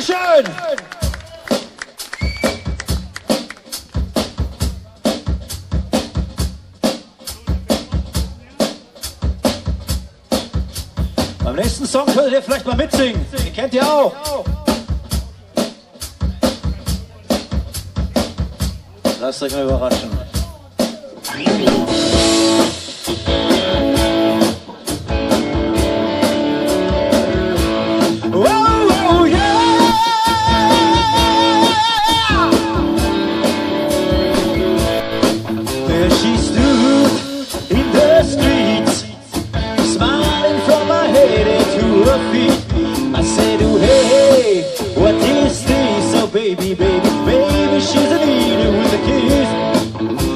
Dankeschön. Beim nächsten Song könnt ihr vielleicht mal mitsingen. Den kennt ihr auch. Lasst euch mal überraschen. Baby, baby, baby, she's an idiot with a kiss.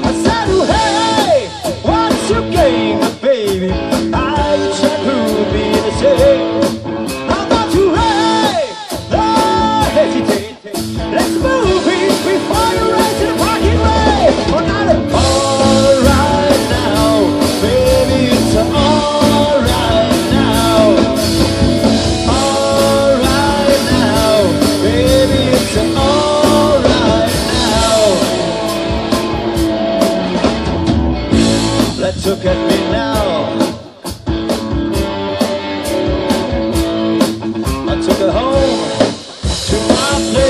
I said, hey, what's your game, look at me now. I took her home to my place.